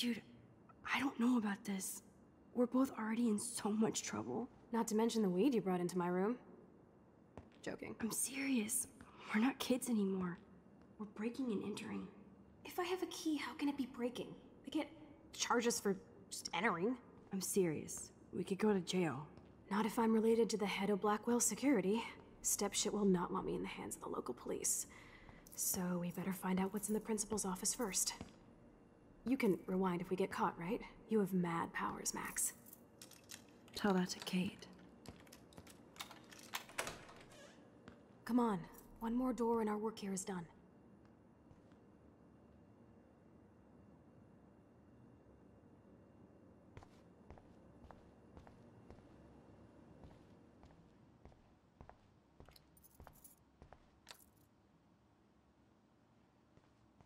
Dude, I don't know about this. We're both already in so much trouble. Not to mention the weed you brought into my room. Joking. I'm serious. We're not kids anymore. We're breaking and entering. If I have a key, how can it be breaking? I get charges for just entering. I'm serious. We could go to jail. Not if I'm related to the head of Blackwell Security. Stepshit will not want me in the hands of the local police. So we better find out what's in the principal's office first. You can rewind if we get caught, right? You have mad powers, Max. Tell that to Kate. Come on. One more door and our work here is done.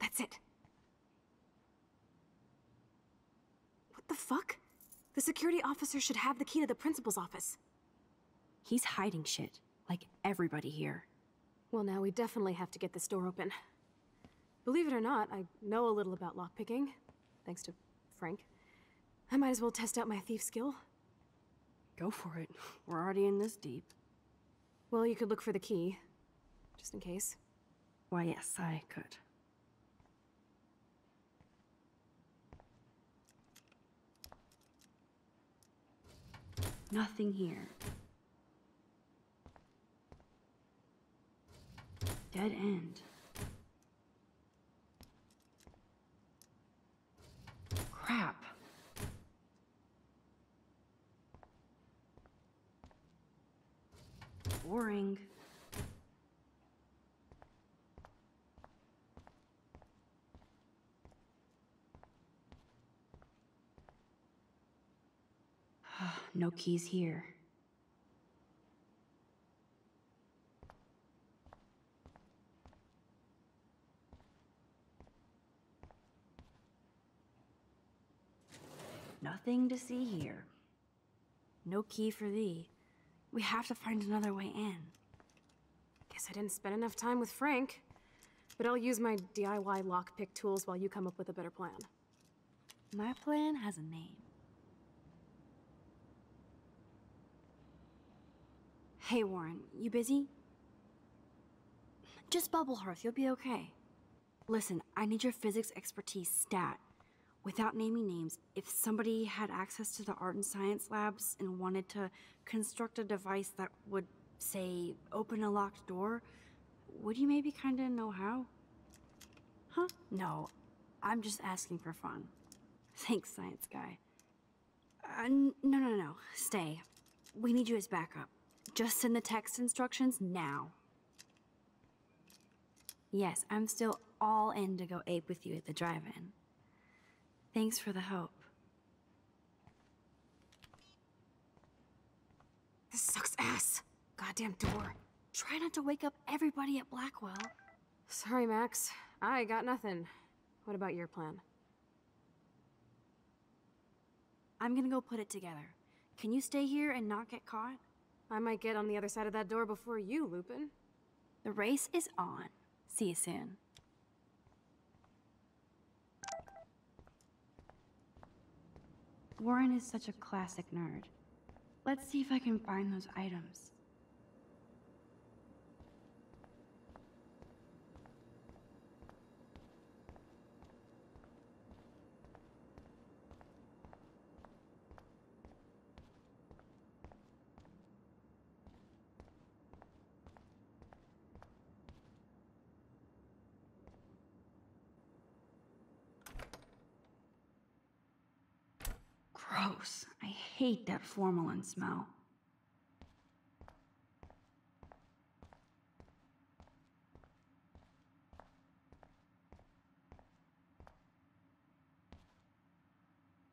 That's it. What the fuck? The security officer should have the key to the principal's office. He's hiding shit, like everybody here. Well, now we definitely have to get this door open. Believe it or not, I know a little about lockpicking, thanks to Frank. I might as well test out my thief skill. Go for it. We're already in this deep. Well, you could look for the key, just in case. Why, yes, I could. Nothing here. Dead end. Crap. Boring. No keys here. Nothing to see here. No key for thee. We have to find another way in. Guess I didn't spend enough time with Frank. But I'll use my DIY lockpick tools while you come up with a better plan. My plan has a name. Hey, Warren, you busy? Just bubble hearth, you'll be okay. Listen, I need your physics expertise stat. Without naming names, if somebody had access to the art and science labs and wanted to construct a device that would, say, open a locked door, would you maybe kinda know how? Huh? No, I'm just asking for fun. Thanks, science guy. Uh, no, no, no, stay. We need you as backup. Just send the text instructions now. Yes, I'm still all in to go ape with you at the drive-in. Thanks for the help. This sucks ass. Goddamn door. Try not to wake up everybody at Blackwell. Sorry, Max. I got nothing. What about your plan? I'm gonna go put it together. Can you stay here and not get caught? I might get on the other side of that door before you, Lupin. The race is on. See you soon. Warren is such a classic nerd. Let's see if I can find those items. Gross. I hate that formalin smell.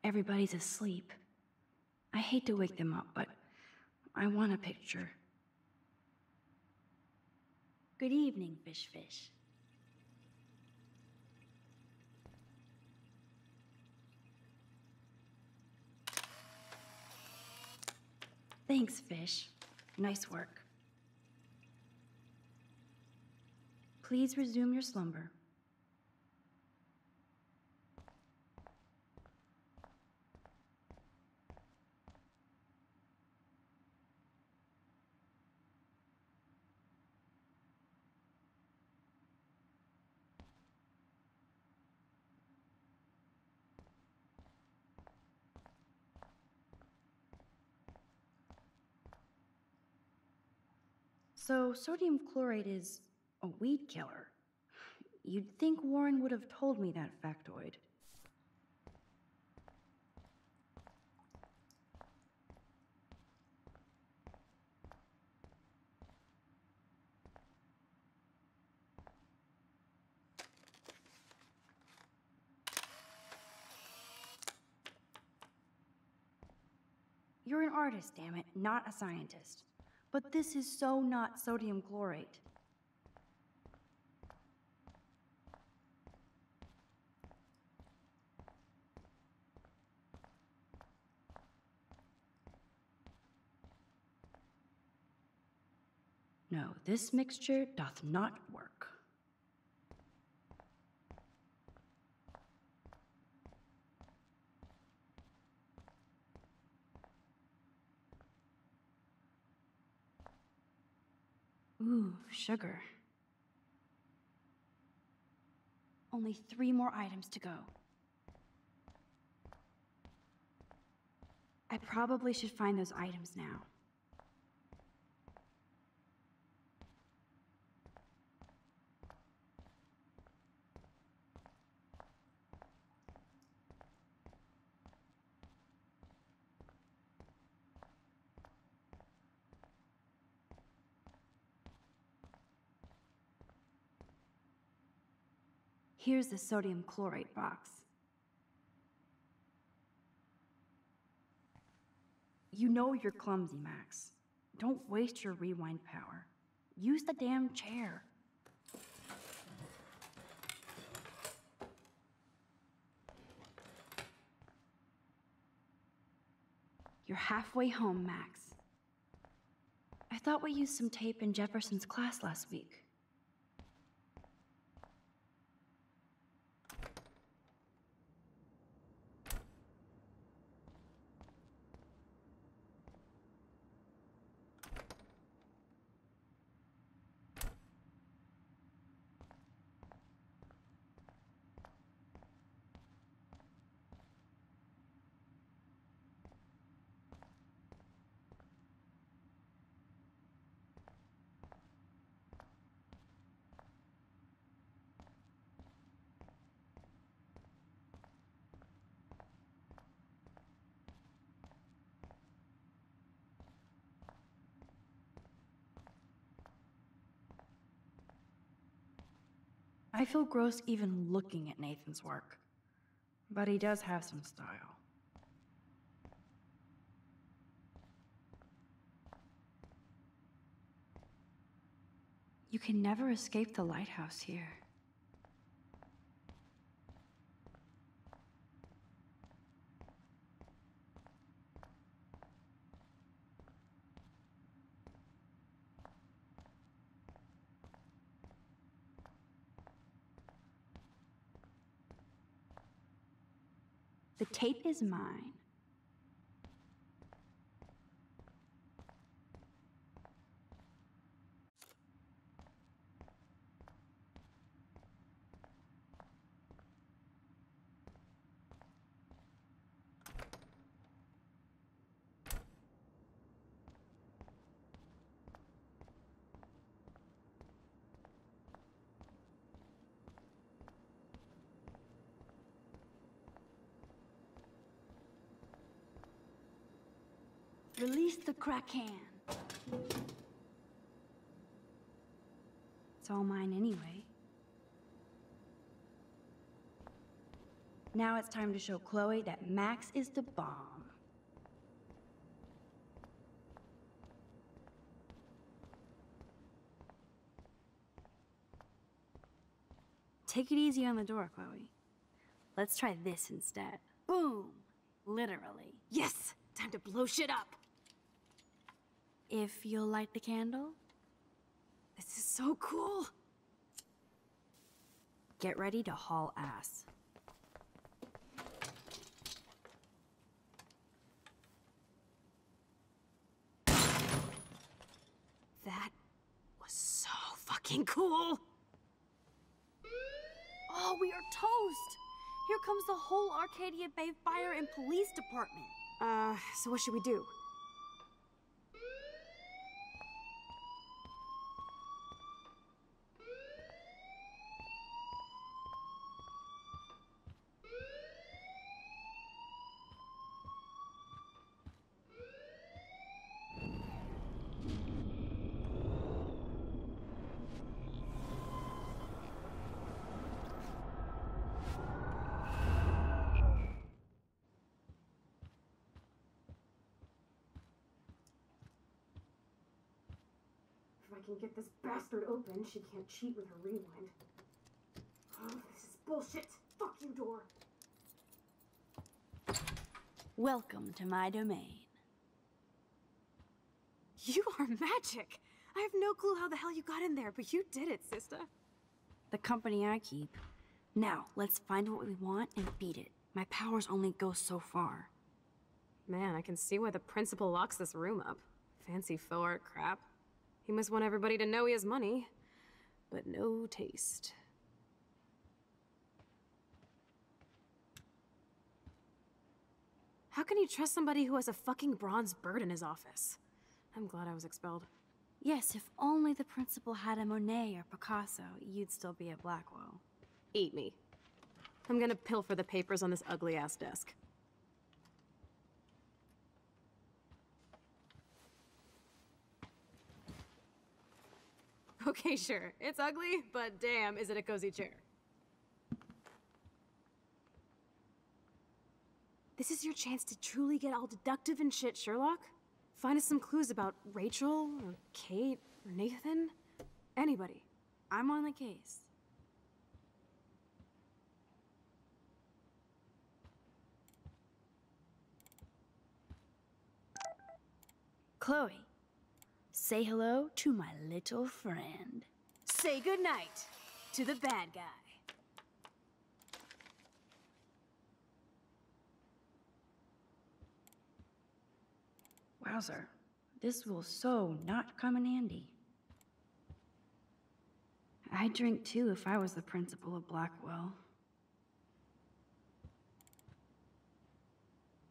Everybody's asleep. I hate to wake them up, but I want a picture. Good evening, Fish Fish. Thanks, Fish. Nice work. Please resume your slumber. So, sodium chlorate is a weed killer. You'd think Warren would have told me that factoid. You're an artist, damn it, not a scientist. But this is so not sodium chlorate. No, this mixture doth not work. Ooh, sugar. Only three more items to go. I probably should find those items now. Here's the sodium chlorate box. You know you're clumsy, Max. Don't waste your rewind power. Use the damn chair. You're halfway home, Max. I thought we used some tape in Jefferson's class last week. Feel gross even looking at Nathan's work. But he does have some style. You can never escape the lighthouse here. The tape is mine. Release the Kraken. It's all mine anyway. Now it's time to show Chloe that Max is the bomb. Take it easy on the door, Chloe. Let's try this instead. Boom! Literally. Yes! Time to blow shit up! If you'll light the candle, This is so cool! get ready to haul ass. That was so fucking cool! Oh, we are toast! Here comes the whole Arcadia Bay Fire and Police Department. Uh, so what should we do? Can get this bastard open, she can't cheat with her rewind. Oh, this is bullshit. Fuck you, door. Welcome to my domain. You are magic. I have no clue how the hell you got in there, but you did it, sister. The company I keep. Now, let's find what we want and beat it. My powers only go so far. Man, I can see why the principal locks this room up. Fancy faux art crap. He must want everybody to know he has money, but no taste. How can you trust somebody who has a fucking bronze bird in his office? I'm glad I was expelled. Yes, if only the principal had a Monet or Picasso, you'd still be at Blackwell. Eat me. I'm gonna pilfer the papers on this ugly ass desk. Okay, sure. It's ugly, but damn, is it a cozy chair. This is your chance to truly get all deductive and shit, Sherlock. Find us some clues about Rachel, or Kate, or Nathan. Anybody. I'm on the case. Chloe, say hello to my little friend. Say goodnight to the bad guy. Wowzer, this will so not come in handy. I'd drink too if I was the principal of Blackwell.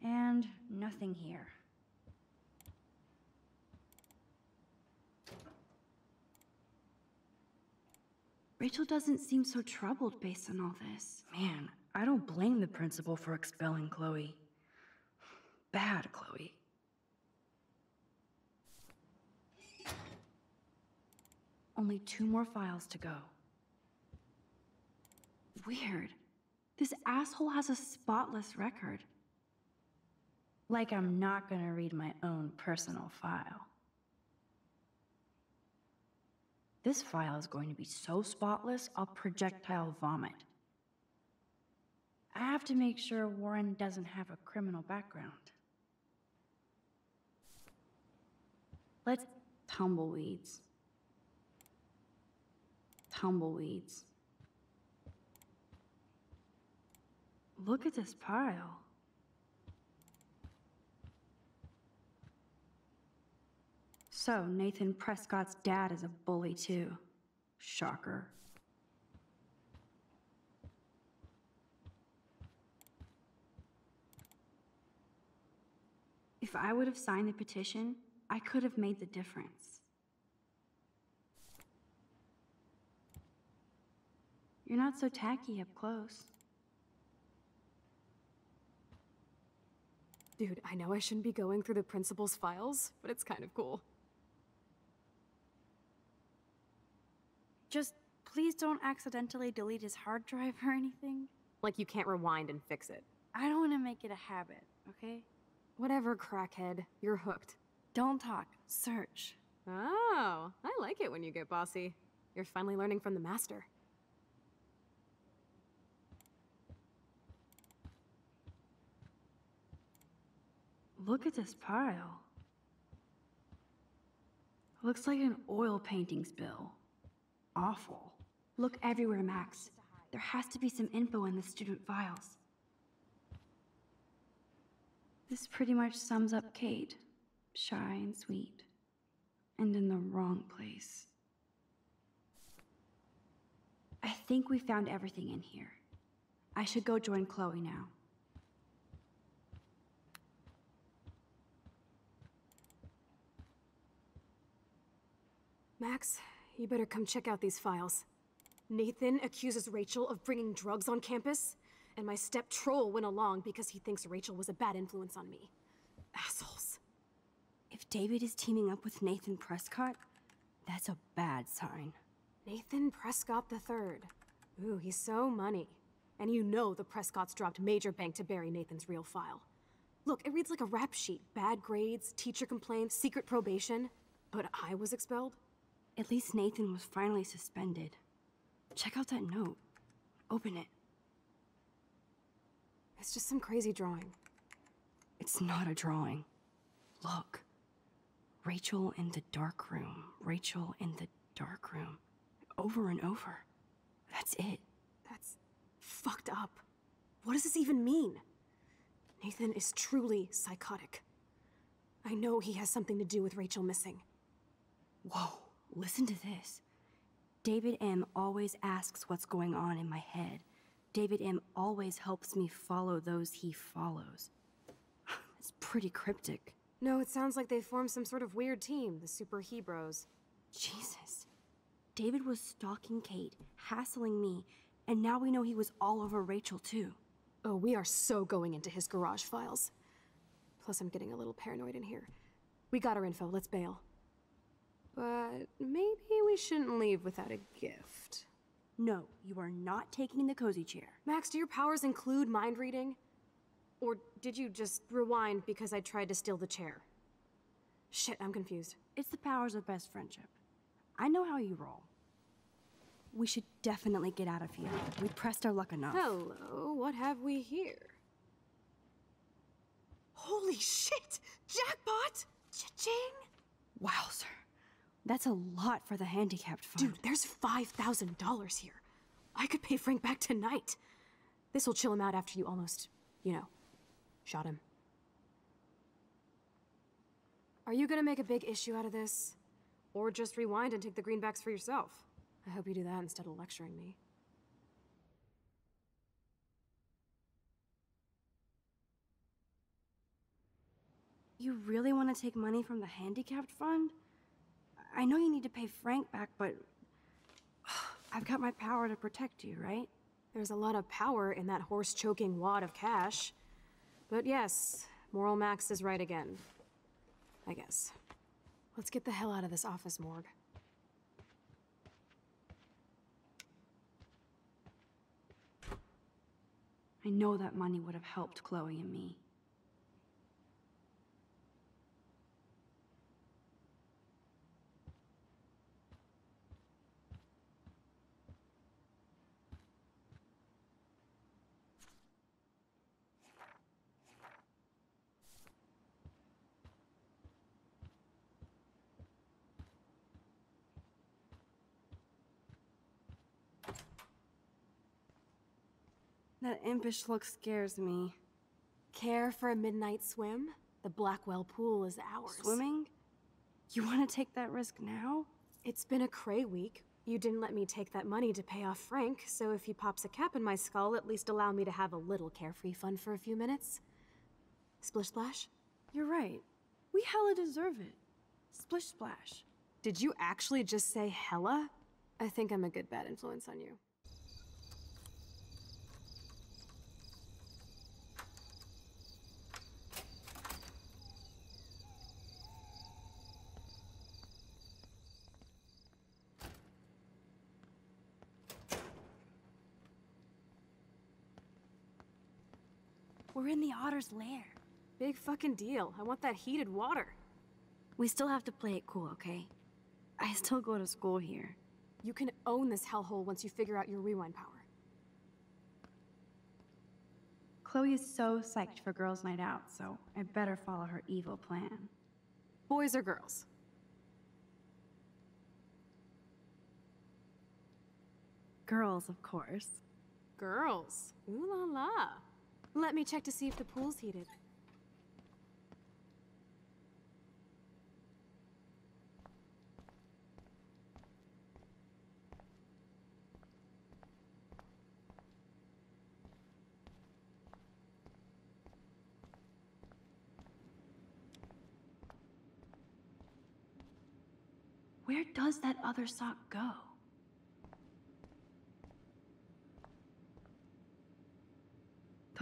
And nothing here. Rachel doesn't seem so troubled based on all this. Man, I don't blame the principal for expelling Chloe. Bad Chloe. Only two more files to go. Weird. This asshole has a spotless record. Like I'm not gonna read my own personal file. This file is going to be so spotless, I'll projectile vomit. I have to make sure Warren doesn't have a criminal background. Let's tumbleweeds. Tumbleweeds. Look at this pile. So, Nathan Prescott's dad is a bully too. Shocker. If I would have signed the petition, I could have made the difference. You're not so tacky up close. Dude, I know I shouldn't be going through the principal's files, but it's kind of cool. Just please don't accidentally delete his hard drive or anything. Like you can't rewind and fix it. I don't want to make it a habit, okay? Whatever, crackhead. You're hooked. Don't talk, search. Oh, I like it when you get bossy. You're finally learning from the master. Look at this pile. Looks like an oil painting spill. Awful. Look everywhere, Max. There has to be some info in the student files. This pretty much sums up Kate. Shy and sweet. And in the wrong place. I think we found everything in here. I should go join Chloe now. Max, you better come check out these files. Nathan accuses Rachel of bringing drugs on campus, and my step troll went along because he thinks Rachel was a bad influence on me. Assholes. If David is teaming up with Nathan Prescott, that's a bad sign. Nathan Prescott III. Ooh, he's so money. And you know the Prescotts dropped major bank to bury Nathan's real file. Look, it reads like a rap sheet. Bad grades, teacher complaints, secret probation. But I was expelled? At least Nathan was finally suspended. Check out that note. Open it. It's just some crazy drawing. It's not a drawing. Look. Rachel in the dark room. Rachel in the dark room. Over and over. That's it. That's fucked up. What does this even mean? Nathan is truly psychotic. I know he has something to do with Rachel missing. Whoa, listen to this. David M. always asks what's going on in my head. David M. always helps me follow those he follows. It's pretty cryptic. No, it sounds like they formed some sort of weird team, the Super Hebrews. Jesus. David was stalking Kate, hassling me, and now we know he was all over Rachel too. Oh, we are so going into his garage files. Plus, I'm getting a little paranoid in here. We got our info, let's bail. But maybe we shouldn't leave without a gift. No, you are not taking the cozy chair. Max, do your powers include mind reading? Or did you just rewind because I tried to steal the chair? Shit, I'm confused. It's the powers of best friendship. I know how you roll. We should definitely get out of here. We pressed our luck enough. Hello, what have we here? Holy shit! Jackpot! Cha-ching! Wowzer. That's a lot for the handicapped fund. Dude, there's $5,000 here. I could pay Frank back tonight. This'll chill him out after you almost, you know, shot him. Are you gonna make a big issue out of this? Or just rewind and take the greenbacks for yourself? I hope you do that instead of lecturing me. You really want to take money from the handicapped fund? I know you need to pay Frank back, but I've got my power to protect you, right? There's a lot of power in that horse-choking wad of cash. But yes, Moral Max is right again. I guess. Let's get the hell out of this office morgue. I know that money would have helped Chloe and me. That impish look scares me. Care for a midnight swim? The Blackwell pool is ours. Swimming? You want to take that risk now? It's been a cray week. You didn't let me take that money to pay off Frank, so if he pops a cap in my skull, at least allow me to have a little carefree fun for a few minutes. Splish splash? You're right. We hella deserve it. Splish splash. Did you actually just say hella? I think I'm a good bad influence on you. We're in the otter's lair. Big fucking deal. I want that heated water. We still have to play it cool, okay? I still go to school here. You can own this hellhole once you figure out your rewind power. Chloe is so psyched for girls' night out, so I better follow her evil plan. Boys or girls? Girls, of course. Girls. Ooh la la. Let me check to see if the pool's heated. Where does that other sock go?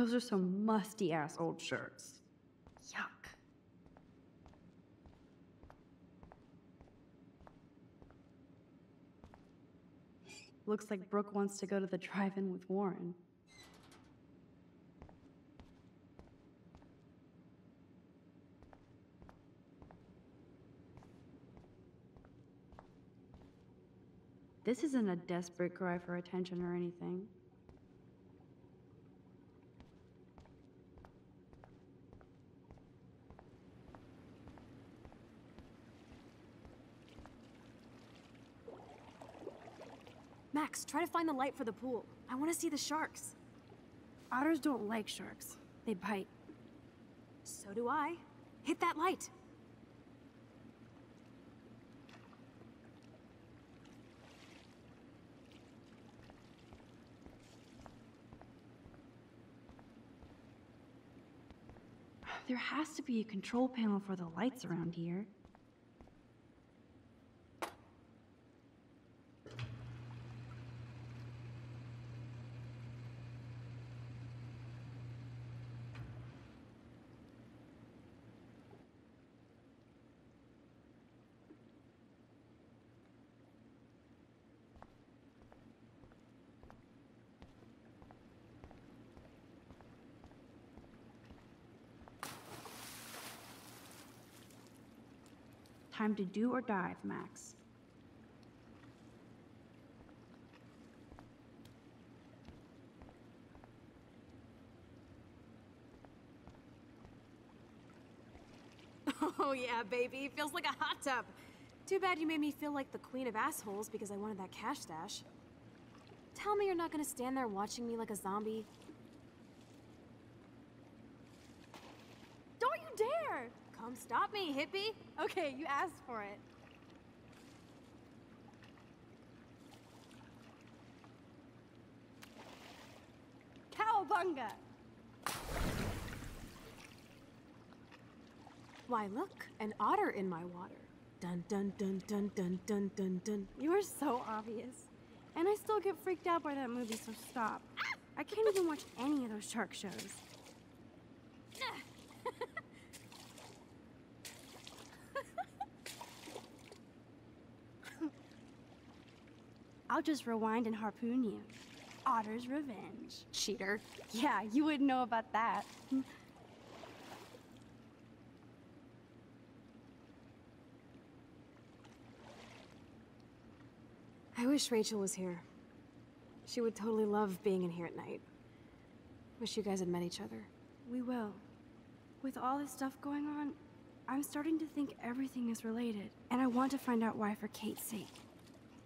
Those are some musty ass old shirts. Yuck. Looks like Brooke wants to go to the drive in with Warren. This isn't a desperate cry for attention or anything. Max, try to find the light for the pool. I want to see the sharks. Otters don't like sharks. They bite. So do I. Hit that light. There has to be a control panel for the lights around here. Time to do or dive, Max. Oh yeah, baby. Feels like a hot tub. Too bad you made me feel like the queen of assholes because I wanted that cash stash. Tell me you're not gonna stand there watching me like a zombie. Don't you Come stop me, hippie! Okay, you asked for it. Cowabunga! Why, look, an otter in my water. Dun dun dun dun dun dun dun dun. You are so obvious. And I still get freaked out by that movie, so stop. I can't even watch any of those shark shows. I'll just rewind and harpoon you. Otter's revenge. Cheater. Yeah, you wouldn't know about that. I wish Rachel was here. She would totally love being in here at night. Wish you guys had met each other. We will. With all this stuff going on, I'm starting to think everything is related. And I want to find out why for Kate's sake.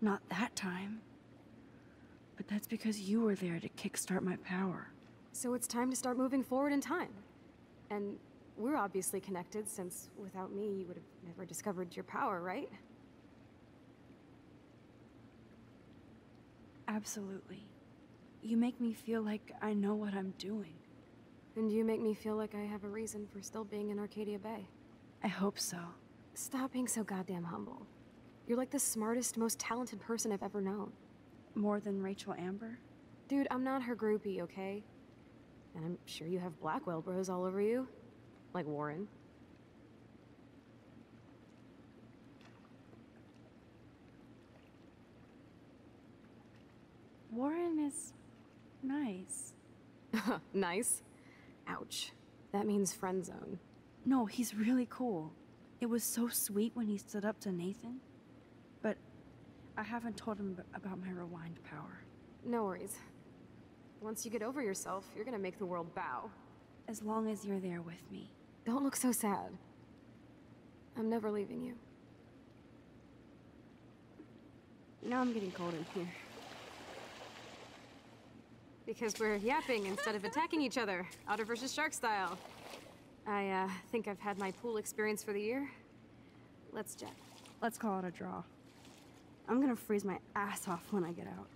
Not that time. But that's because you were there to kickstart my power. So it's time to start moving forward in time. And we're obviously connected, since without me, you would have never discovered your power, right? Absolutely. You make me feel like I know what I'm doing. And you make me feel like I have a reason for still being in Arcadia Bay. I hope so. Stop being so goddamn humble. You're like the smartest, most talented person I've ever known. More than Rachel Amber? Dude, I'm not her groupie, okay? And I'm sure you have Blackwell bros all over you. Like Warren. Warren is nice. nice? Ouch. That means friend zone. No, he's really cool. It was so sweet when he stood up to Nathan. I haven't told him about my rewind power. No worries. Once you get over yourself, you're gonna make the world bow. As long as you're there with me. Don't look so sad. I'm never leaving you. Now I'm getting cold in here. Because we're yapping instead of attacking each other, Otter versus Shark style. I, uh, think I've had my pool experience for the year. Let's jet. Let's call it a draw. I'm gonna freeze my ass off when I get out.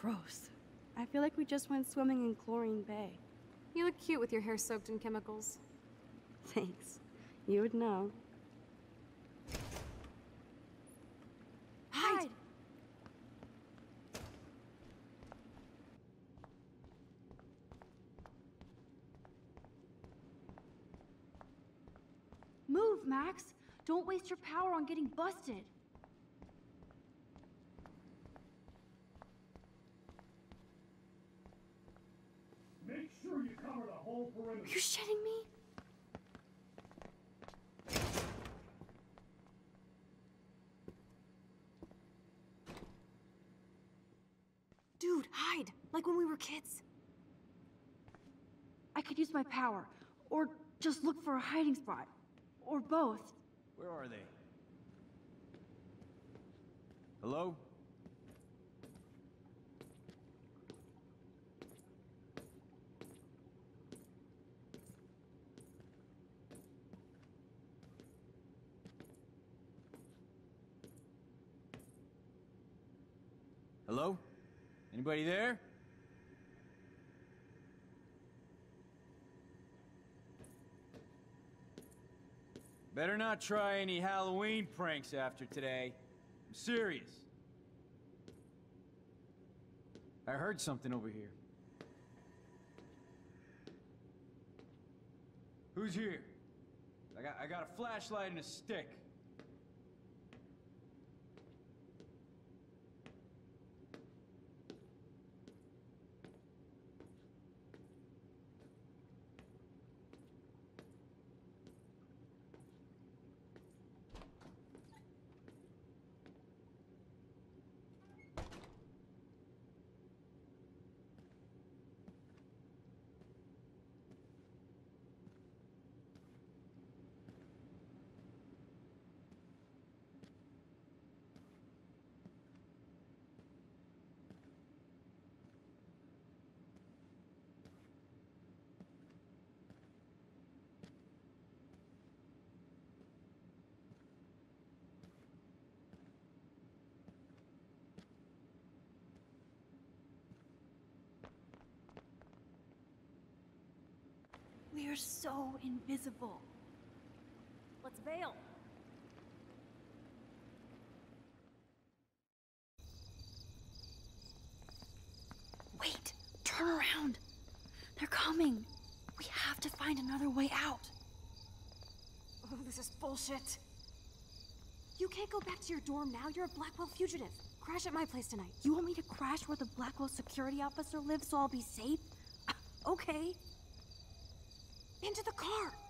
Gross. I feel like we just went swimming in Chlorine Bay. You look cute with your hair soaked in chemicals. Thanks. You would know. Don't waste your power on getting busted! Make sure you cover the whole Are perimeter. you shitting me? Dude, hide! Like when we were kids. I could use my power, or just look for a hiding spot. Or both. Where are they? Hello? Hello? Anybody there? Better not try any Halloween pranks after today. I'm serious. I heard something over here. Who's here? I got I got a flashlight and a stick. So invisible. Let's bail. Wait! Turn around! They're coming! We have to find another way out! Oh, this is bullshit. You can't go back to your dorm now. You're a Blackwell fugitive. Crash at my place tonight. You want me to crash where the Blackwell security officer lives so I'll be safe? Okay. Into the car.